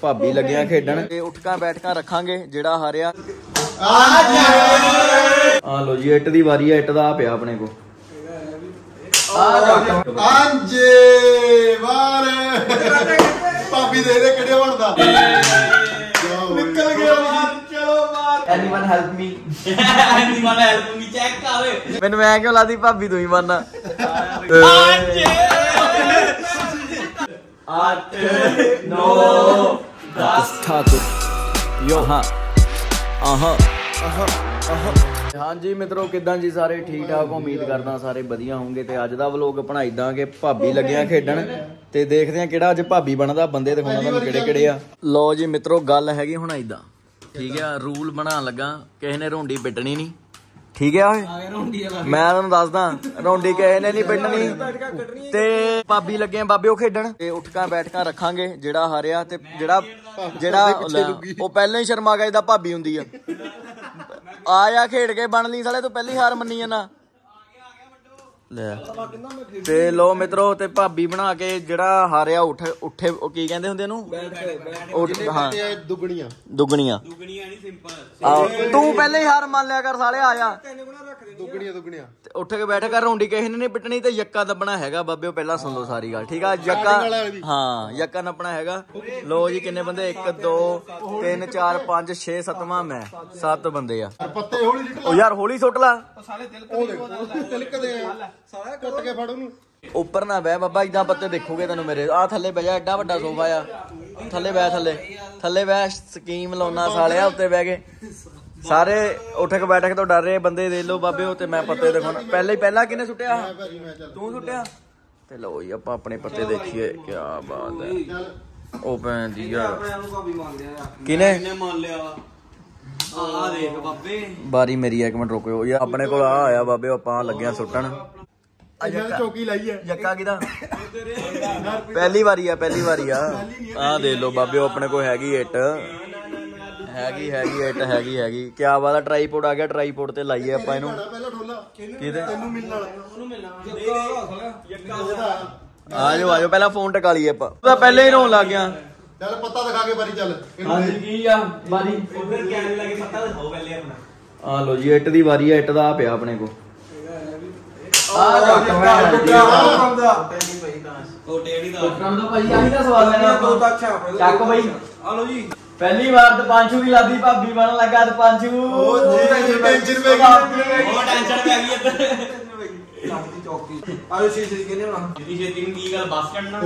ਭਾਬੀ ਲੱਗਿਆ ਖੇਡਣ। ਤੇ ਉਠਕਾਂ ਬੈਠਕਾਂ ਰੱਖਾਂਗੇ ਜਿਹੜਾ ਹਾਰਿਆ। ਆ ਲੋ ਜੀ ਇੱਟ ਦੀ ਵਾਰੀ ਹੈ ਇੱਟ ਦਾ ਪਿਆ ਆਪਣੇ ਕੋ ਅੰਜੇ ਵਾਰੇ। ਭਾਬੀ ਦੇ ਦੇ ਕਿਹੜੇ ਬਣਦਾ ਨਿਕਲ ਗਿਆ ਚਲੋ ਮਾਰ। Anyone help me anyone help me check ਕਰ। ਮੈਨੂੰ ਐ ਕਿਉਂ ਲਾਦੀ ਭਾਬੀ ਤੂੰ ਹੀ ਮਰਨਾ ਅੰਜੇ 8 दास ठाकुर ਯੋ ਹਾਂ ਆਹਾਂ ਆਹਾਂ ਆਹਾਂ ਹਾਂਜੀ ਮਿੱਤਰੋ ਕਿਦਾਂ ਜੀ ਸਾਰੇ? ਠੀਕ ਠਾਕ ਉਮੀਦ ਕਰਦਾ ਸਾਰੇ ਵਧੀਆ ਹੋਵੋਗੇ ਤੇ ਅੱਜ ਦਾ ਵਲੋਗ ਆਪਣਾ ਇਦਾਂ ਕਿ ਭਾਬੀ ਲੱਗਿਆ ਖੇਡਣ ਤੇ ਦੇਖਦੇ ਆ ਕਿਹੜਾ ਅੱਜ ਭਾਬੀ ਬਣਦਾ ਬੰਦੇ ਤੇ ਹੁਣ ਤੁਹਾਨੂੰ ਕਿਹੜੇ ਕਿਹੜੇ ਆ। ਲੋ ਜੀ ਮਿੱਤਰੋ ਗੱਲ ਹੈਗੀ ਹੁਣ ਇਦਾਂ ਠੀਕ ਆ ਰੂਲ ਬਣਾਉਣ ਲੱਗਾ ਕਿਸੇ ਨੇ ਰੋਂਡੀ ਪਿੱਟਣੀ ਨਹੀਂ। ਠੀਕ ਆ ਓਏ? ਮੈਂ ਤੁਹਾਨੂੰ ਦੱਸਦਾ ਰੋਂਡੀ ਕਿਸੇ ਨੇ ਨਹੀਂ ਪਿੱਟਣੀ ਤੇ ਭਾਬੀ ਲੱਗੇ ਆ ਬਾਬੇ ਉਹ ਖੇਡਣ। ਤੇ ਉੱਠਕਾਂ ਬੈਠਕਾਂ ਰੱਖਾਂਗੇ ਜਿਹੜਾ ਹਾਰਿਆ ਤੇ ਜਿਹੜਾ ਜਿਹੜਾ ਉਹ ਪਹਿਲਾਂ ਹੀ ਸ਼ਰਮਾ ਗਿਆ ਇਹਦਾ ਭਾਬੀ ਹੁੰਦੀ ਆ। ਆ ਜਾ ਖੇਡ ਕੇ ਬਣ ਲਈ ਸਾਲੇ ਤੂੰ ਪਹਿਲੀ ਹਾਰ ਮੰਨੀ ਜਾਣਾ ਲੈ। ਤੇ ਲੋ ਮਿੱਤਰੋ ਤੇ ਭਾਬੀ ਬਣਾ ਕੇ ਜਿਹੜਾ ਹਾਰਿਆ ਉੱਠ ਉੱਠੇ ਉਹ ਕੀ ਕਹਿੰਦੇ ਹੁੰਦੇ ਉਹਨੂੰ? ਉੱਠ ਹਾਂ। ਦੁਗਣੀਆਂ। ਦੁੱਗਣੀਆਂ। ਦੁਗਣੀਆਂ ਨਹੀਂ ਸਿੰਪਲ ਤੂੰ ਪਹਿਲੇ ਹੀ ਹਾਰ ਮੰਨ ਲਿਆ ਕਰ ਸਾਲੇ ਆ ਜਾ। ਦੁਗਣੀਆਂ ਦੁਗਣੀਆਂ। ਤੇ ਉੱਠ ਕੇ ਬੈਠ ਕਰ ਰੌਂਡੀ ਕਿਸੇ ਨੇ ਨਹੀਂ ਪਿੱਟਣੀ ਤੇ ਯੱਕਾ ਦੱਬਣਾ ਹੈਗਾ ਬਾਬਿਓ ਪਹਿਲਾਂ ਸੁਣ ਲਓ ਸਾਰੀ ਗੱਲ ਠੀਕ ਆ? ਯੱਕਾ ਹਾਂ ਯੱਕਾ ਨੱਪਣਾ ਹੈਗਾ। ਲੋ ਜੀ ਕਿੰਨੇ ਬੰਦੇ 1 2 3 4 5 6 7ਵਾਂ ਮੈਂ 7 ਬੰਦੇ ਆ। ਪੱਤੇ ਹੌਲੀ ਨਿਕਲ ਉਹ ਯਾਰ ਹੌਲੀ ਸੁੱਟ ਲਾ। ਸਾਰਾ ਕੁੱਟ ਕੇ ਫੜ ਉਹਨੂੰ। ਉੱਪਰ ਨਾ ਬਹਿ ਬਾਬਾ ਇਦਾਂ ਪੱਤੇ ਦੇਖੋਗੇ ਤੈਨੂੰ ਮੇਰੇ। ਆ ਥੱਲੇ ਬਹਿ ਜਾ ਐਡਾ ਵੱਡਾ ਸੋਫਾ ਆ। ਥੱਲੇ ਬਹਿ ਥੱਲੇ। ਥੱਲੇ ਬਹਿ ਸਕੀਮ ਲਾਉਣਾ ਸਾਲਿਆ ਉੱਤੇ ਬਹਿ ਕੇ। ਸਾਰੇ ਉੱਠ ਕੇ ਬੈਠ ਕੇ ਤੋਂ ਡਰ ਰਹੇ ਬੰਦੇ ਦੇ ਲੋ ਬਾਬਿਓ ਤੇ ਮੈਂ ਪੱਤੇ ਦਿਖਾਉਣਾ ਪਹਿਲੇ ਹੀ ਪਹਿਲਾਂ ਕਿਹਨੇ ਸੁੱਟਿਆ? ਤੂੰ ਸੁੱਟਿਆ? ਤੇ ਲਓ ਜੀ ਆਪਾਂ ਆਪਣੇ ਪੱਤੇ ਦੇਖੀਏ ਕੀ ਬਾਤ ਹੈ। ਉਹ ਭੈਣ ਦੀ ਯਾਰ। ਕਿਨੇ ਮੰਨ ਲਿਆ? ਆ ਦੇਖ ਬਾਬੇ। ਬਾਰੀ ਮੇਰੀ ਆ, ਇੱਕ ਮਿੰਟ ਰੁਕਿਓ ਯਾਰ ਆਪਣੇ ਕੋਲ ਆ ਆਇਆ ਬਾਬੇ ਆਪਾਂ ਲੱਗਿਆ ਸੁੱਟਣ। ਮੈਂ ਚੌਕੀ ਲਾਈ ਹੈ ਜੱਕਾ ਕਿਦਾ ਪਹਿਲੀ ਵਾਰੀ ਆ ਪਹਿਲੀ ਵਾਰੀ ਆ। ਆ ਦੇ ਲਓ ਬਾਬਿਓ ਆਪਣੇ ਕੋਲ ਹੈਗੀ ਇੱਟ। ਹੈਗੀ ਹੈਗੀ ਇੱਟ ਹੈਗੀ ਹੈਗੀ। ਕਿਆ ਬਾਤ ਆ ਟਰਾਈਪੋਡ ਆ ਗਿਆ ਟਰਾਈਪੋਡ ਤੇ ਲਾਈਏ ਆਪਾਂ ਇਹਨੂੰ। ਪਹਿਲਾਂ ਠੋਲਾ। ਕਿਹਦੇ? ਤੈਨੂੰ ਮਿਲਣ ਵਾਲਾ। ਉਹਨੂੰ ਮਿਲਣਾ ਆਜੋ ਆਜੋ ਪਹਿਲਾਂ ਫੋਨ ਟਕਾ ਲਈਏ ਆਪਾਂ। ਤੂੰ ਤਾਂ ਪਹਿਲੇ ਹੀ ਰੋਣ ਲੱਗ ਗਿਆ। ਚੱਲ ਪੱਤਾ ਦਿਖਾ ਕੇ ਬਾਰੀ ਚੱਲ। ਹਾਂਜੀ ਕੀ ਆ? ਬਾਰੀ ਉਧਰ ਕੈਮਰੇ ਲੱਗੇ ਪੱਤਾ ਦਿਖਾਓ ਪਹਿਲੇ ਆਪਣਾ। ਆ ਲੋ ਜੀ ਇੱਟ ਦੀ ਵਾਰੀ ਆ ਇੱਟ ਦਾ ਆ ਪਿਆ ਆਪਣੇ ਕੋ ਆ ਦਾ। ਕੰਮ ਤਾਂ ਭਾਈ ਆਹੀ ਦਾ ਸਵਾਲ ਲੈਣਾ ਆਪਾਂ। ਚੱਕ ਬਈ ਆ ਲੋ ਜੀ। ਪਹਿਲੀ ਵਾਰ ਤਾਂ ਪੰਚੂ ਵੀ ਲਾਦੀ ਭਾਬੀ ਬਣਨ ਲੱਗਾ ਤੇ ਪੰਚੂ ਉਹ ਜੀ ਟੈਨਸ਼ਨ ਪੈ ਗਈ ਉਹ ਟੈਨਸ਼ਨ ਪੈ ਗਈ ਇੱਧਰ। ਆਲੋ ਸੀ ਸੀ ਕਿਹਨੇ ਹੋਣਾ। ਛੇਤੀ ਛੇਤੀ ਨੂੰ ਕੀ ਗੱਲ ਬੱਸ ਚੜਨਾ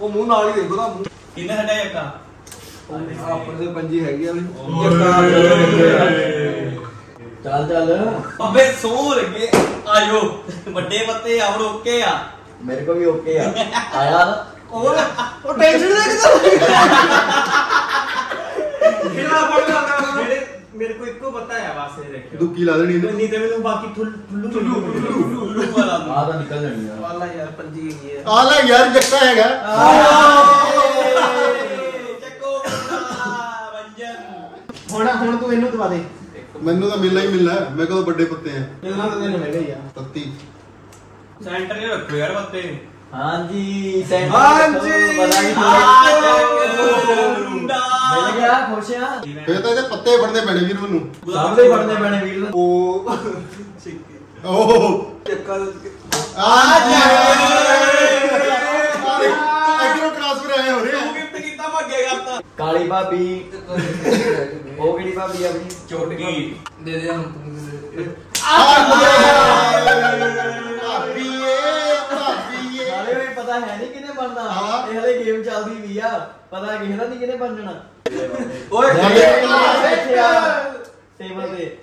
ਉਹ ਮੂੰਹ ਨਾਲ ਹੀ ਦੇਖੋ ਦਾ ਮੂੰਹ। ਕਿੰਨੇ ਹਟਿਆ ਜੱਕਾ ਆਪਣੇ ਦੇ ਪੰਜੀ ਹੈਗੀ ਆ ਵੀ ਚੱਲ ਚੱਲ। ਬਾਬੇ ਸੋ ਲੱਗੇ। ਆਜੋ ਵੱਡੇ ਪੱਤੇ ਆ ਹੁਣ ਓਕੇ ਆ। ਮੇਰੇ ਕੋ ਵੀ ਓਕੇ ਆ। ਆਇਆ ਨਾ। ਉਹ ਉਹ ਟੈਨਸ਼ਨ ਦੇ ਕਿਹੜਾ ਪੜਦਾ ਮੇਰੇ ਮੇਰੇ ਕੋ ਇੱਕੋ ਪੱਤਾ ਦੁੱਕੀ ਲਾ ਦੇਣੀ ਨਹੀਂ ਤੇ ਮੈਨੂੰ ਬਾਕੀ ਠੁੱਲ ਠੁੱਲੂ ਠੁੱਲੂ ਵਾਲਾ ਆ ਤਾਂ ਨਿਕਲ ਜਾਣੀ ਆ। ਵਾਲਾ ਯਾਰ ਪੰਜੀ ਹੈਗੀ ਆ। ਆ ਲੈ ਯਾਰ ਜੱਕਾ ਹੈਗਾ। ਚੱਕੋ ਵੰਜਨ ਹੁਣ ਹੁਣ ਤੂੰ ਇਹਨੂੰ ਦਵਾ ਦੇ। ਮੈਨੂੰ ਤਾਂ ਮਿਲਣਾ ਹੀ ਮਿਲਣਾ ਹੈ। ਮੇਰੇ ਕੋਲ ਵੱਡੇ ਪੱਤੇ ਆ। ਮਿਲਣਾ ਤਾਂ ਤੈਨੂੰ ਹੈਗਾ ਹੀ ਆ। ਤੱਤੀ। ਸੈਂਟਰ ਹੀ ਰੱਖੋ ਯਾਰ ਪੱਤੇ। ਹਾਂਜੀ ਸੈਂਟਰ ਹਾਂਜੀ। ਪਤਾ ਨਹੀਂ ਮੁੰਡਾ ਮਿਲ ਗਿਆ ਖੁਸ਼ ਆ। ਫੇਰ ਤਾਂ ਇਹਦੇ ਪੱਤੇ ਫੜਨੇ ਪੈਣੇ ਵੀਰ ਮੈਨੂੰ। ਦੇ ਬਣਨੇ ਪੈਣੇ ਵੀਰ। ਨੂੰ। ਉਹ ਓਹ ਚੱਕਾ ਆ ਜੀ ਐਗਰੋ ਟ੍ਰਾਂਸਫਰ ਆਏ ਹੋ ਰਹੇ ਆ ਗਿਫਟ ਕੀਤਾ ਅੱਗੇ ਕਰਤਾ। ਕਾਲੀ ਭਾਬੀ। ਉਹ ਕਿਹੜੀ ਭਾਬੀ ਆ ਆਪਣੀ? ਚੋਟਕੀ ਦੇ ਦੇ ਹੁਣ ਤੂੰ ਦੇ। ਭਾਬੀ ਏ ਭਾਬੀ ਨਾਲੇ ਵੀ ਪਤਾ ਹੈ ਨਹੀਂ ਕਿਹਨੇ ਬਣਨਾ। ਇਹ ਹਲੇ ਗੇਮ ਚੱਲਦੀ ਵੀ ਆ। ਪਤਾ ਕਿਸੇ ਦਾ ਨਹੀਂ ਕਿਹਨੇ ਬਣਨਾ। ਓਏ ਆ ਟੇਬਲ ਤੇ।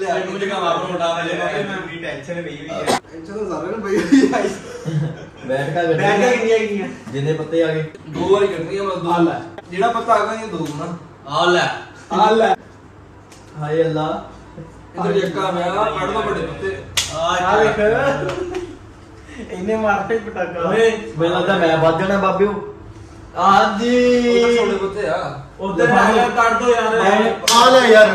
ਲੈ। ਤੂੰ ਜਗਾ ਮਾਰ ਮੋਟਾ ਬਾਬੇ ਮੈਂ ਵੀ ਟੈਨਸ਼ਨ ਪਈ ਵੀ ਹੈ ਟੈਨਸ਼ਨ ਤਾਂ ਸਾਰੇ ਨੂੰ ਪਈ ਆਈ। ਬੈਠ ਕੇ ਬੈਠ ਕੇ। ਕਿੰਨੀਆਂ ਕਿੰਨੀਆਂ ਜਿੰਨੇ ਪੱਤੇ ਆ ਗਏ। ਦੋ ਵਾਰੀ ਕੱਢਣੀਆਂ ਮੈਂ ਦੋ। ਲੈ। ਜਿਹੜਾ ਪੱਤਾ ਆਗਾ ਇਹ ਦੋ ਨਾ। ਆ ਲੈ। ਆ ਲੈ। ਹਾਏ ਅੱਲਾ। ਇਧਰ ਜੱਕਾ ਮੈਂ ਆ ਪੜਦਾ ਵੱਡੇ ਪੱਤੇ। ਆ ਵੇਖ ਇਹਨੇ ਮਾਰਤੇ ਪਟਾਕਾ। ਓਏ ਮੈਨੂੰ ਲੱਗਦਾ ਮੈਂ ਵੱਧ ਜਾਣਾ ਬਾਬਿਓ। ਉਧਰ ਹਾਂਜੀ ਛੋਟੇ ਪੱਤੇ ਆ। ਉਧਰ ਹੈਗਾ ਕੱਢ ਦੋ ਯਾਰ। ਆ ਲੈ ਯਾਰ।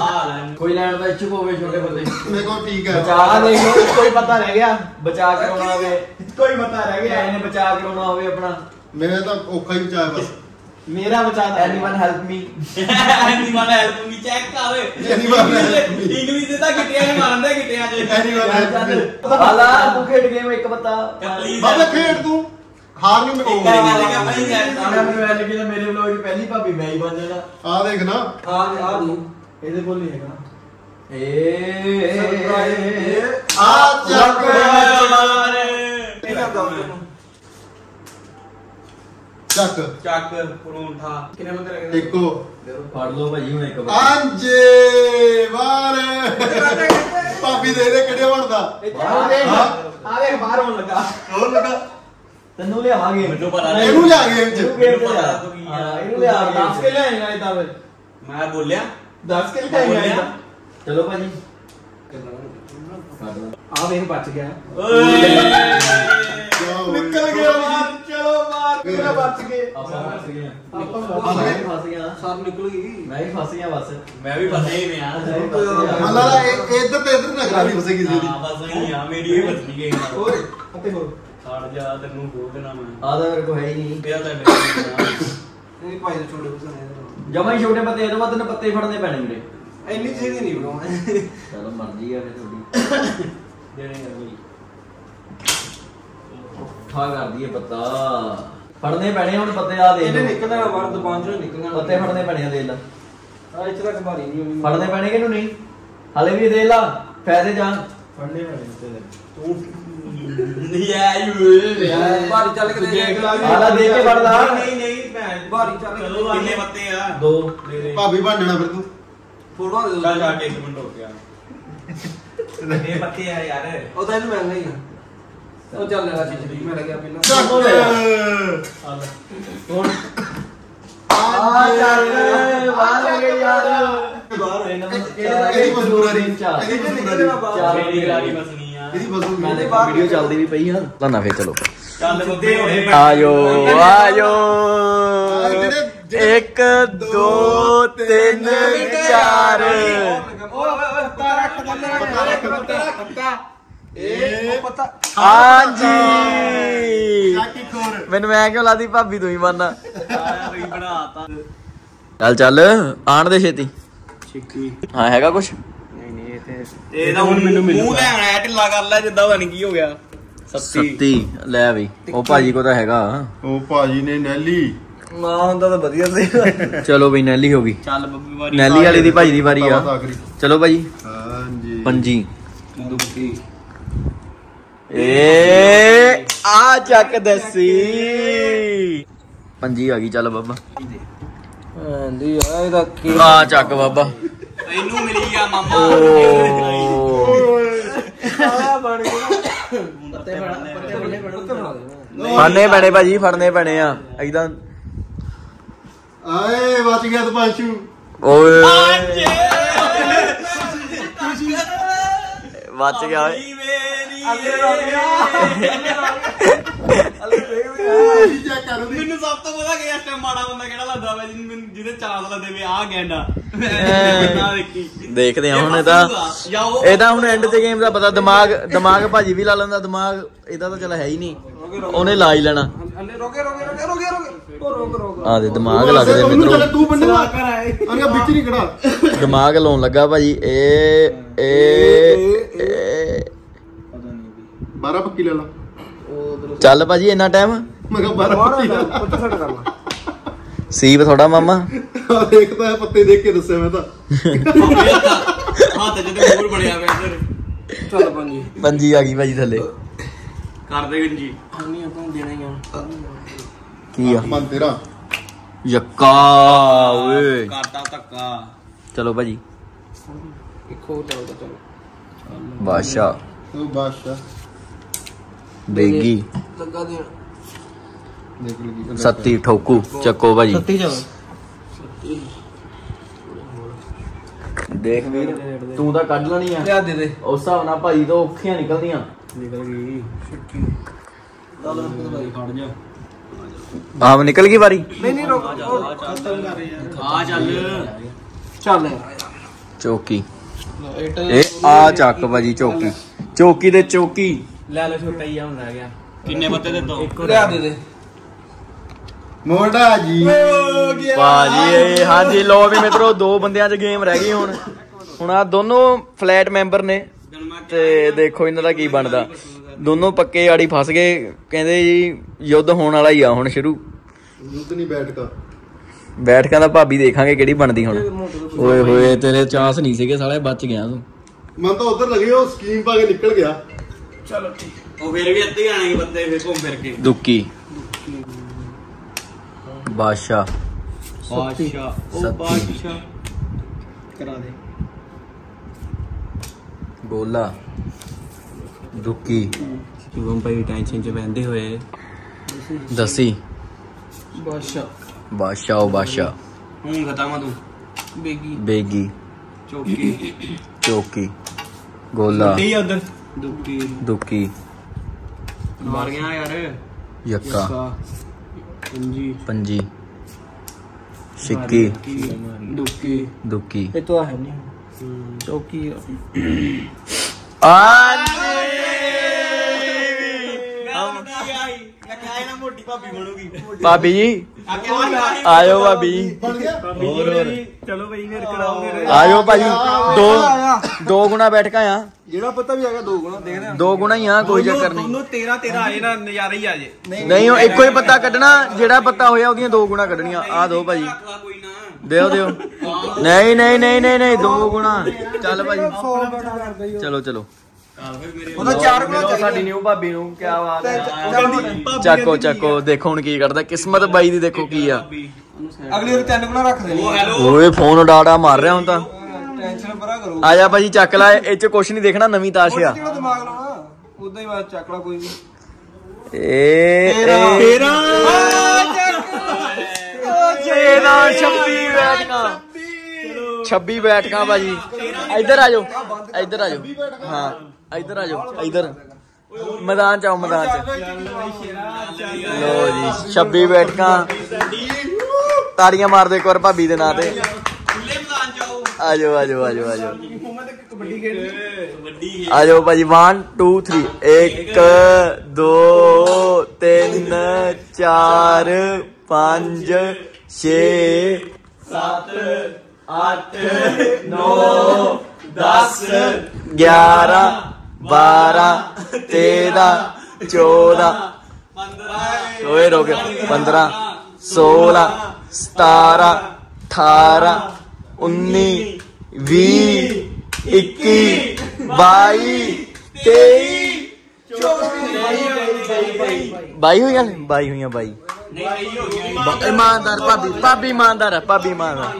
ਆ ਲੈ। ਕੋਈ ਲੈਣ ਦਾ ਇੱਛੁਕ ਹੋਵੇ ਛੋਟੇ ਬੰਦੇ। ਮੇਰੇ ਕੋਲ ਠੀਕ ਹੈ ਬਚਾ ਦੇਖ ਕੋਈ ਪਤਾ ਰਹਿ ਗਿਆ। ਬਚਾ ਕਰਾਉਣਾ ਹੋਵੇ। ਕੋਈ ਪਤਾ ਰਹਿ ਗਿਆ। ਇਹਨੇ ਬਚਾ ਕਰਾਉਣਾ ਹੋਵੇ ਆਪਣਾ। ਮੈਂ ਤਾਂ ਔਖਾ ਹੀ ਬਚਾਇਆ ਬਸ। ਮੇਰਾ ਬਚਾ anyone help me anyone help me check ਕਰ। Anyone help me. ਇੰਗਲਿਸ਼ ਦੇ ਤਾਂ ਗਿੱਟਿਆਂ ਨੇ ਮਾਰਨ ਦੇ ਗਿੱਟਿਆਂ 'ਚ। ਐਨੀਵਨ ਹੈਲਪ ਹਾਲਾ ਤੂੰ ਖੇਡ ਗੇਮ ਇੱਕ ਬੱਤਾ ਪਲੀਜ਼ ਬਾਬਾ ਖੇਡ ਤੂੰ। ਹਾਰ ਨਹੀਂ ਇੱਕ ਵਾਰੀ ਗੱਲ ਕਰ ਪਲੀਜ਼ ਮੈਨੂੰ ਐ ਲੱਗੀ ਮੇਰੇ ਵਲੋਗ ਦੀ ਪਹਿਲੀ ਭਾਬੀ ਮੈਂ ਹੀ ਬਣ ਜਾਣਾ। ਆ ਦੇਖ ਨਾ। ਆ ਆ ਨਹੀਂ ਇਹਦੇ ਕੋਲ ਨਹੀਂ ਹੈਗਾ। ਏ ਆ ਚੱਕ। ਇਹ ਕਰਦਾ ਉਹਨੂੰ ਚੱਕ। ਚੱਕ ਪਰੌਂਠਾ। ਕਿੰਨੇ ਬੰਦੇ ਲੱਗੇ ਇੱਕੋ। ਫੜ ਲਓ ਭਾਜੀ ਹੁਣ ਇੱਕ ਆਂਜੇ ਵਾਰ। ਭਾਬੀ ਦੇ ਦੇ? ਕਿਹੜੇ ਬਣਦਾ ਆ ਵੇਖ ਆ ਵੇਖ ਬਾਹਰ ਹੋਣ ਲੱਗਾ। ਹੋਰ ਲਗਾ। ਤੈਨੂੰ ਲਿਆਵਾਂਗੇ। ਮੈਨੂੰ ਪਤਾ ਨਹੀਂ। ਇਹਨੂੰ ਜਾ ਗੇਮ ਚ ਇਹਨੂੰ ਲਿਆ ਤੂੰ ਇਹਨੂੰ ਲਿਆ ਦੱਸ ਕੇ ਲਿਆਏਗਾ ਇਦਾਂ ਵੇ ਮੈਂ ਬੋਲਿਆ? ਦੱਸ ਕੇ ਲਿਆਏਗਾ ਚਲੋ ਭਾਜੀ। ਆ ਵੇਖ ਬਚ ਗਿਆ। ਨਿਕਲ ਗਿਆ ਬਾਹਰ ਚਲੋ ਬਾਹਰ। ਮੇਰਾ ਬਚ ਗਏ ਆਪਾਂ ਫਸ ਗਏ ਆਪਾਂ ਫਸ ਗਿਆ ਸਭ ਨਿਕਲ ਗਈ। ਮੈਂ ਵੀ ਫਸ ਗਿਆ ਬਸ। ਮੈਂ ਵੀ ਫਸੇ ਹੀ ਮੈਂ ਗਿਆ। ਮੱਲਾ ਇਹ ਇੱਧਰ ਤੇ ਇੱਧਰ ਨਾ ਕਰਾਣੀ ਫਸੇ ਕਿਸੇ ਦੀ ਹਾਂ ਬਸ ਨਹੀਂ ਆ। ਮੇਰੀ ਵੀ ਬਚਣੀ ਗਈ ਓਏ ਅਤੇ ਹੋਰ ਛੱਡ ਜਾ ਤੈਨੂੰ ਬੋਲ ਦੇਣਾ ਮੈਂ। ਆ ਤਾਂ ਮੇਰੇ ਕੋ ਹੈ ਹੀ ਨਹੀਂ। ਪਿਆ ਤਾਂ ਮੇਰੇ ਇਹ ਭਾਈ ਦੇ ਛੋਟੇ ਬਸਨੇ ਜਮਾ ਹੀ ਛੋਟੇ ਪੱਤੇ ਇਹਦੋਂ ਵੱਧ ਨੇ ਪੱਤੇ ਫੜਨੇ ਪੈਣੇ ਮੇਰੇ। ਇੰਨੀ ਚੀਜ਼ ਨਹੀਂ ਬਣਾਉਣਾ। ਚਲੋ ਮਰਜ਼ੀ ਆ ਫੇ ਤੁਹਾਡੀ। ਜਿਹੜੇ ਅਗਲੀ ਠਾ ਕਰਦੀ ਹੈ ਪੱਤਾ। ਫੜਨੇ ਪੈਣੇ ਹੁਣ ਪੱਤੇ ਆ ਦੇ ਇਹਨੇ ਨਿਕਲਣਾ ਬਾਹਰ ਦੁਕਾਨ ਚੋਂ ਨਿਕਲਣਾ। ਪੱਤੇ ਫੜਨੇ ਪੈਣੇ ਆ ਦੇ ਲੈ। ਆ ਇੱਥੇ ਤੱਕ ਭਾਰੀ ਨਹੀਂ ਹੋਣੀ ਫੜਨੇ ਪੈਣੇ ਕਿ ਨੂੰ ਨਹੀਂ? ਹਲੇ ਵੀ ਦੇ ਲਾ ਫਾਇਦੇ ਜਾਣ ਫੜਨੇ ਪੈਣੇ ਨਹੀਂ ਆਇਓ ਭਾਰੀ ਚੱਲ ਕੇ ਦੇਖ ਲਾ ਆਲਾ ਦੇ ਕੇ ਫੜ ਲਾ ਨਹੀਂ ਨਹੀਂ ਭੈਣ। ਭਾਰੀ ਚੱਲ ਕੇ ਚਲੋ ਕਿੰਨੇ ਪੱਤੇ ਆ? ਦੋ। ਦੇ ਦੇ। ਭਾਬੀ ਬਣਨਾ ਫਿਰ ਤੂੰ। ਫੋਟੋਆਂ ਦੇ ਚੱਲ ਛੱਡ ਇੱਕ ਮਿੰਟ ਹੋ ਗਿਆ। ਕਿੰਨੇ ਪੱਤੇ ਆ ਯਾਰ। ਉਹ ਤਾਂ ਇਹਨੂੰ ਮਹਿੰਗਾ ਹੀ ਆ। ਉਹ ਚੱਲ ਲੈ ਚੀਜ਼ ਦੀ ਮੈਂ ਲੱਗਿਆ ਪਹਿਲਾਂ। ਚੱਕ ਹੁਣ ਆ ਚੱਲ। ਬਾਹਰ ਹੋ ਗਏ ਯਾਰ। ਬਾਹਰ ਇਹਨਾਂ ਨੂੰ। ਇਹਦੀ ਮਜ਼ਦੂਰੀ ਚਾਰ ਇਹਦੀ ਮਜ਼ਦੂਰੀ ਚਾਰ ਮੇਰੀ ਗਾੜੀ ਬਸਣੀ ਆ। ਇਹਦੀ ਮਜ਼ਦੂਰੀ ਮੈਂ ਦੇਖੋ ਵੀਡੀਓ ਚੱਲਦੀ ਵੀ ਪਈ ਆ। ਤਾਂ ਫੇ ਚਲੋ। ਚੱਲ ਬੱਦੇ ਹੋਣੇ ਆਜੋ ਆਜੋ। ਜਿਹੜੇ- 1 2 3 ਹਾਂਜੀ। ਮੈਨੂੰ ਐ ਕਿਉਂ ਲਾਦੀ ਭਾਬੀ ਤੂੰ ਹੀ ਮੰਨਦਾ ਆਇਆ ਬਈ ਬਣਾਤਾ ਚੱਲ ਚੱਲ ਆਣ ਦੇ ਛੇਤੀ। ਛਿੱਕੀ ਹਾਂ ਹੈਗਾ ਕੁਛ? ਨਹੀਂ ਨਹੀਂ ਇਹ ਤੇ ਇਹ ਤਾਂ ਹੁਣ ਮੈਨੂੰ ਮੂੰਹ ਲੈਣ ਆਇਆ ਢਿੱਲਾ ਕਰ ਲੈ ਜਿੱਦਾਂ ਪਤਾ ਨੀ ਕੀ ਹੋ ਗਿਆ। ਸੱਤੀ। ਸੱਤੀ ਲੈ ਬਈ ਉਹ ਭਾਜੀ ਕੋ ਤਾਂ ਹੈਗਾ। ਉਹ ਭਾਜੀ ਨੇ ਨੈਲੀ। ਨਾ ਹੁੰਦਾ ਤਾਂ ਵਧੀਆ ਸੀ। ਚਲੋ ਬਈ ਨੈਲੀ ਹੋ ਗਈ। ਚੱਲ ਬੱਬੀ ਵਾਰੀ ਨੈਲੀ ਵਾਲੀ ਦੀ ਭਾਜੀ ਦੀ ਵਾਰੀ ਆ। ਚਲੋ ਭਾਜੀ। ਪੰਜੀ। ਦੁੱਖੀ ਏ ਆ ਚੱਕ ਦੱਸੀ। ਪੰਜੀ ਆ ਗਈ ਚੱਲ ਬਾਬਾ। ਆਂਦੀ ਆ ਇਹਦਾ ਕੀ ਆ ਚੱਕ ਬਾਬਾ। ਇਹਨੂੰ ਮਿਲੀ ਆ ਮਾਮਾ। ਓ। ਆ ਬਣ ਗਿਆ ਪੱਤੇ ਬਣਨੇ ਪੱਤੇ ਬਣੇ ਬਣੇ ਉੱਤੇ ਬਣਾ ਦੇ ਫੜਨੇ ਪੈਣੇ ਭਾਜੀ ਫੜਨੇ ਪੈਣੇ ਆ। ਐਦਾਂ। ਆਏ ਬਚ ਗਿਆ ਤਪਾਸ਼ੂ ਓਏ। ਬਚ ਗਿਆ ਓਏ। ਮੈਨੂੰ ਸਭ ਤੋਂ ਪਤਾ ਕਿ ਇਸ ਟਾਈਮ ਮਾੜਾ ਬੰਦਾ ਕਿਹੜਾ ਲੱਗਦਾ ਵੇ ਜਿਹਨੂੰ ਮੈਨੂੰ- ਜਿਹਦੇ ਚਾਂਸ ਲੱਗਦੇ ਵੇ ਆ ਗੈਂਡਾ। ਮੈਂ ਨਾ ਦੇਖੀ। ਦੇਖਦੇ ਆ ਹੁਣ ਇਹਦਾ। ਹੁਣ ਐਂਡ ਤੇ ਗੇਮ ਦਾ ਪਤਾ ਦਿਮਾਗ ਦਿਮਾਗ ਭਾਜੀ ਵੀ ਲਾ ਲੈਂਦਾ ਦਿਮਾਗ ਇਹਦਾ ਤਾਂ ਚਲ ਹੈ ਹੀ ਨਹੀਂ। ਉਹਨੇ ਲਾ ਹੀ ਲੈਣਾ। ਅੱਲੇ ਰੋਕੇ ਰੋਕੇ ਰੋਕੇ ਰੋਕੇ ਰੋਕੇ। ਉਹ ਰੋਕ ਰੋਕ ਆ ਦੇ ਦਿਮਾਗ ਲੱਗਦੇ ਮਿੱਤਰੋ। ਤੂੰ ਬੰਨੇਗਾ ਕਰ ਆਏ। ਅਰੇ ਵਿੱਚ ਨਹੀਂ ਖੜਾ। ਦਿਮਾਗ ਲਾਉਣ ਲੱਗਾ ਭਾਜੀ ਏ ਏ 12 ਪੱਕੀ ਲੈ ਲਾ। ਚੱਲ ਭਾਜੀ ਇੰਨਾ ਟਾਈਮ ਮੈਂ ਕਿਹਾ 12 ਪੱਕੀ ਲੈ ਲਾ। ਪੱਤਾ ਛੱਡ ਕਰ ਲਾ। ਸੀਬ ਥੋੜਾ ਮਾਮਾ। ਆਹ ਦੇਖਦਾ ਹੈ ਪੱਤੇ ਦੇਖ ਕੇ ਦੱਸਿਆ ਮੈਂ ਤਾਂ। ਹੱਥ ਜਿਹਦੇ ਮੂਰ ਬਣਿਆ ਪਿਆ ਇੱਧਰ। ਚੱਲ ਪੰਜੀ। ਪੰਜੀ ਆ ਗਈ ਭਾਜੀ ਥੱਲੇ। ਕਰ ਦੇ ਗੰਜੀ ਨਹੀਂ ਆਪਾਂ ਨੂੰ ਦੇਣਾ ਹੀ ਆ। ਕੀ ਆ? ਮਨ ਤੇਰਾ। ਯੱਕਾ ਓਏ। ਕਰਤਾ ਧੱਕਾ। ਚਲੋ ਭਾਜੀ। ਇੱਕੋ ਚੱਲਦਾ ਚੱਲ ਬਾਦਸ਼ਾਹ। ਉਹ ਬਾਦਸ਼ਾਹ। ਬੇਗੀ। ਲੱਗਾ ਦੇਣ। ਦੇਖ ਲਗੀ। ਸੱਤੀ ਠੋਕੂ ਚੱਕੋ ਭਾਜੀ। ਚੱਲ। ਦੇਖ ਵੀਰ ਤੂੰ ਤਾਂ ਕੱਢ ਲੈਣੀ ਆ। ਲਿਆ ਦੇ ਦੇ। ਉਸ ਹਿਸਾਬ ਨਾਲ ਭਾਜੀ ਤੋਂ ਔਖੀਆਂ ਨਿਕਲਦੀਆਂ। ਨਿਕਲ ਗਈ। ਚੱਲ ਖੜ ਜਾ। ਆਪ ਨਿਕਲ ਗਈ ਵਾਰੀ? ਨਹੀਂ ਨਹੀਂ ਰੋਕ ਆ ਚੱਲ ਚੱਲ ਚੌਕੀ। ਇਹ ਆ ਚੱਕ ਭਾਜੀ ਚੌਕੀ। ਚੌਕੀ ਤੇ ਚੌਕੀ। ਲੈ ਲੈ ਛੋਟਾ ਹੀ ਆ ਰਹਿ ਗਿਆ। ਕਿੰਨੇ ਪੱਤੇ ਦੇ ਦੋ? ਲਿਆ ਦੇ ਦੇ। ਮੋਢਾ ਜੀ। ਭਾਜੀ ਇਹ ਹਾਂਜੀ ਲੋ ਵੀ ਮਿੱਤਰੋ ਦੋ ਬੰਦਿਆਂ 'ਚ ਗੇਮ ਰਹਿ ਗਈ ਹੁਣ। ਹੁਣ ਆ ਦੋਨੋਂ ਫਲੈਟ ਮੈਂਬਰ ਨੇ। ਤੇ ਦੇਖੋ ਇਹਨਾਂ ਦਾ ਕੀ ਬਣਦਾ। ਦੋਨੋਂ ਪੱਕੇ ਆੜੀ ਫਸ ਗਏ ਕਹਿੰਦੇ ਜੀ ਯੁੱਧ ਹੋਣ ਵਾਲਾ ਹੀ ਆ ਹੁਣ ਸ਼ੁਰੂ। ਯੁੱਧ ਨਹੀਂ ਬੈਠਦਾ। ਬੈਠਕਾਂ ਦਾ ਭਾਬੀ ਦੇਖਾਂਗੇ ਕਿਹੜੀ ਬਣਦੀ ਹੁਣ। ਓਏ ਹੋਏ ਤੇਰੇ ਚਾਂਸ ਨਹੀਂ ਸੀਗੇ ਸਾਲੇ ਬਚ ਗਿਆ ਤੂੰ। ਮਨ ਤਾਂ ਉਧਰ ਲੱਗੀ ਉਹ ਸਕੀਮ ਪਾ ਕੇ ਨਿਕਲ ਗਿਆ। ਉਹ ਫਿਰ ਵੀ ਅੱਧੇ ਆਣਗੇ ਬੰਦੇ ਫਿਰ ਘੁੰਮ ਫਿਰ ਕੇ। ਦੁੱਕੀ। ਬਾਦਸ਼ਾਹ। ਬਾਦਸ਼ਾਹ ਉਹ। ਬਾਦਸ਼ਾਹ। ਕਰਾ ਦੇ। ਗੋਲਾ ਦੁੱਕੀ। ਸ਼ਿਵਮ ਭਾਈ ਟੈਨਸ਼ਨ ਚ ਬੈੰਦੇ ਹੋਏ। ਦਸੀ। ਬਾਦਸ਼ਾਹ। ਬਾਦਸ਼ਾਹ ਉਹ ਬਾਦਸ਼ਾਹ। ਹੁਣ ਖਤਾਮਾ ਤੂੰ। ਬੇਗੀ। ਬੇਗੀ। ਚੌਕੀ। ਚੌਕੀ। ਗੋਲਾ। ਆ ਉਧਰ। ਦੁੱਕੀ। ਦੁੱਕੀ। ਮਾਰ ਗਿਆ ਯਾਰ। ਯੱਕਾ। ਪੰਜੀ। ਪੰਜੀ। ਸਿੱਕੀ। ਦੁੱਕੀ। ਦੁੱਕੀ। ਇਹ ਤਾਂ ਹੈ ਨਹੀਂ। ਚੌਕੀ ਮੋਟੀ ਭਾਬੀ ਬਣੂਗੀ ਭਾਬੀ ਜੀ ਆਇਓ ਭਾਬੀ। ਹੋਰ ਹੋਰ। ਚਲੋ ਬਈ ਫਿਰ ਕਰਾਉਂਗੇ ਆਇਓ ਭਾਜੀ ਦੋ ਦੋ ਗੁਣਾ ਬੈਠ ਆ ਜਿਹੜਾ ਪਤਾ ਵੀ ਆ ਗਿਆ ਦੋ ਗੁਣਾ ਦੇਖਦੇ ਆ ਦੋ ਗੁਣਾ ਹੀ ਆ ਕੋਈ ਚੱਕਰ ਨਹੀਂ। ਦੋਨੋਂ 13 13 ਆਏ ਨਾ ਨਜ਼ਾਰਾ ਹੀ ਆ ਜੇ। ਨਹੀਂ ਉਹ ਇੱਕੋ ਹੀ ਪੱਤਾ ਕੱਢਣਾ ਜਿਹੜਾ ਪੱਤਾ ਹੋਇਆ ਉਹਦੀਆਂ ਦੋ ਗੁਣਾ ਕੱਢਣੀਆਂ। ਆ ਦੋ ਭਾਜੀ। ਦਿਓ ਦਿਓ। ਨਹੀਂ ਨਹੀਂ ਨਹੀਂ ਨਹੀਂ ਨਹੀਂ ਦੋ ਗੁਣਾ। ਚੱਲ ਭਾਜੀ ਚਲੋ ਚਲੋ। ਉਹਦਾ ਚਾਰ ਗੁਣਾ ਮਿਲੋ ਸਾਡੀ ਨਿਊ ਭਾਬੀ ਨੂੰ ਕੀ ਬਾਤ ਹੈ। ਚੱਕੋ ਚੱਕੋ। ਦੇਖੋ ਹੁਣ ਕੀ ਕਰਦਾ। ਕਿਸਮਤ ਬਾਈ ਦੀ ਦੇਖੋ ਕੀ ਆ। ਅਗਲੀ ਵਾਰ ਤਿੰਨ ਗੁਣਾ ਰੱਖ ਦੇਣੀ ਓਏ ਫੋਨ ਡਾੜਾ ਮਾਰ ਰਿਹਾ ਹੁਣ ਤਾਂ। ਟੈਨਸ਼ਨ ਪਰਾ ਕਰੋ। ਆ ਜਾ ਭਾਜੀ ਚੱਕ ਲੈ। ਇਹ ਚ ਕੁਛ ਨਹੀਂ ਦੇਖਣਾ ਨਵੀਂ ਤਾਸ਼ ਆ। ਜਿਹੜਾ ਦਿਮਾਗ ਲਾਉਣਾ? ਉਦਾਂ ਹੀ ਬਾਅਦ ਚੱਕ ਲਾ ਕੋਈ ਵੀ ਏ ਤੇਰਾਂ। ਤੇਰਾ। ਤੇਰਾ 26 ਬੈਠਕਾਂ। 26 ਬੈਠਕਾਂ ਭਾਜੀ। ਇੱਧਰ ਆ ਜਾਓ। ਇੱਧਰ ਆ ਜਾਓ। ਹਾਂ, ਇੱਧਰ ਆ ਜਾਓ। ਇੱਧਰ। ਮੈਦਾਨ ਚ ਆਓ, ਮੈਦਾਨ ਚ। ਲੋ ਜੀ 26 ਬੈਠਕਾਂ। ਤਾੜੀਆਂ ਮਾਰ ਇੱਕ ਵਾਰ ਭਾਬੀ ਦੇ ਨਾਂ ਤੇ। ਆ ਜਾਓ ਆ ਜਾਓ ਆ ਜਾਓ ਆ ਜਾਓ। ਆ ਜਾਓ ਭਾਜੀ 1 2 3 1 2 3 4 5 6 7 8 9 10 11 12 13 14 ਓਏ ਰੁਕ 15 16 17 18 19 20 21 22 23 ਬਾਈ ਹੋਈਆਂ ਨੇ ਬਾਈ ਹੋਈਆਂ ਬਾਈ। ਨਹੀਂ ਹੋ ਗਿਆ ਇਮਾਨਦਾਰ, ਭਾਬੀ ਭਾਬੀ ਇਮਾਨਦਾਰ ਹੈ ਭਾਬੀ ਇਮਾਨਦਾਰ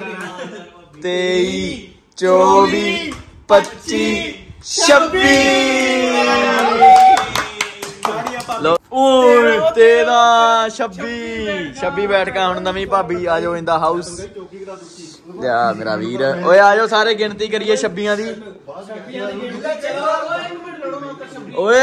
23 24 25 26 ਲੋ ਓਏ, ਤੇਰਾ 26 26 ਬੈਠ ਕੇ ਹੁਣ ਨਵੀਂ ਭਾਬੀ, ਆ ਜਾਓ ਇਨ ਦਾ ਹਾਊਸ ਜਾ ਮੇਰਾ ਵੀਰ। ਓਏ, ਆ ਜਾਓ ਸਾਰੇ ਗਿਣਤੀ ਕਰੀਏ 26ਾਂ ਦੀ। ਓਏ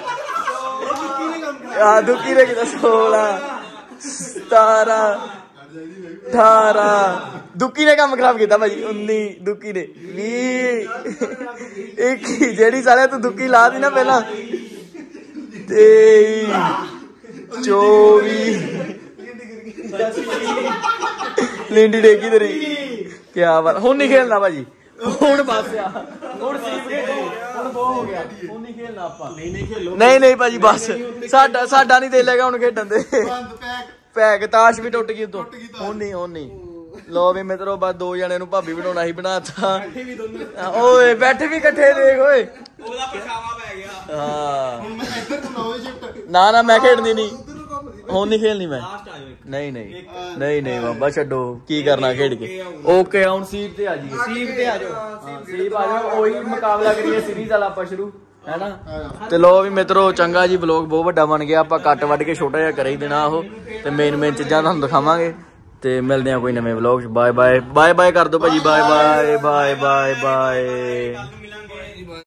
ਆ ਦੁੱਕੀ ਨੇ ਕਿਤਾ 16 17 18 ਦੁੱਕੀ ਨੇ ਕੰਮ ਖਰਾਬ ਕੀਤਾ ਭਾਜੀ 19 ਦੁੱਕੀ ਨੇ। 20 21 ਜਿਹੜੀ ਸਾਲਿਆ ਤੂੰ ਦੁਕੀ ਲਾ ਦੀ ਨਾ ਪਹਿਲਾਂ। 23 24 ਲਿੰਡੀ ਡੇਗੀ ਤੇਰੀ? ਕੀ ਬਾਤ, ਹੁਣ ਨਹੀਂ ਖੇਲਣਾ ਭਾਜੀ। ਹੁਣ ਬਸ ਆ। ਹੁਣ ਸੀਪ ਖੇਡੋ ਬਹੁਤ ਹੋ ਗਿਆ ਨਹੀਂ ਖੇਲਣਾ ਆਪਾਂ। ਨਹੀਂ ਨਹੀਂ ਖੇਲੋ। ਨਹੀਂ ਨਹੀਂ ਭਾਜੀ ਬਸ। ਸਾਡਾ ਸਾਡਾ ਨਹੀਂ ਦੇ ਲੈਗਾ ਹੁਣ ਖੇਡਣ ਦੇ। ਬੰਦ ਪੈਕ। ਤਾਸ਼ ਵੀ ਟੁੱਟ ਗਈ ਉਤੋਂ। ਹੁਣ ਨਹੀਂ ਹੁਣ ਨਹੀਂ ਲੋ ਵੀ ਮਿੱਤਰੋ ਬਸ ਦੋ ਜਣੇ ਨੂੰ ਭਾਬੀ ਬਣਾਉਣਾ ਹੀ ਬਣਾਤਾ। ਓਏ ਬੈਠੇ ਵੀ ਇਕੱਠੇ ਦੇਖ ਓਏ। ਉਹਦਾ ਪਛਾਵਾ ਪੈ ਗਿਆ। ਹਾਂ। ਹੁਣ ਮੈਂ ਇੱਧਰ ਤੋਂ ਲਾਓ ਸ਼ਿਫਟ ਨਾ ਨਾ ਮੈਂ ਖੇਡਣੀ ਨਹੀਂ। ਹੁਣ ਨਹੀਂ ਖੇਲਣੀ ਮੈਂ। ਨਹੀਂ ਨਹੀਂ। ਨਹੀਂ ਨਹੀਂ ਬਾਬਾ ਛੱਡੋ। ਕੀ ਕਰਨਾ ਖੇਡ ਕੇ? ਓਕੇ ਹੁਣ ਸੀਟ ਤੇ ਆ ਜੀ ਸੀਟ ਤੇ ਆ ਜਾਓ। ਸੀਟ ਆ ਜਾਓ। ਉਹੀ ਮੁਕਾਬਲਾ ਕਰੀਏ ਸੀਰੀਜ਼ ਵਾਲਾ ਆਪਾਂ ਸ਼ੁਰੂ ਹੈਨਾ? ਤੇ ਲੋ ਵੀ ਮਿੱਤਰੋ ਚੰਗਾ ਜੀ ਵਲੌਗ ਬਹੁਤ ਵੱਡਾ ਬਣ ਗਿਆ। ਆਪਾਂ ਕੱਟ ਵੱਢ ਕੇ ਛੋਟਾ ਜਿਹਾ ਕਰ ਹੀ ਦੇਣਾ ਉਹ। ਤੇ ਮੇਨ ਮੇਨ ਚੀਜ਼ਾਂ ਤੁਹਾਨੂੰ ਦਿਖਾਵਾਂਗੇ। ਤੇ ਮਿਲਦੇ ਆ ਕੋਈ ਨਵੇਂ ਵਲੌਗ 'ਚ। ਬਾਏ ਬਾਏ ਬਾਏ ਬਾਏ ਕਰ ਦਿਓ ਭਾਜੀ। Bye bye bye bye bye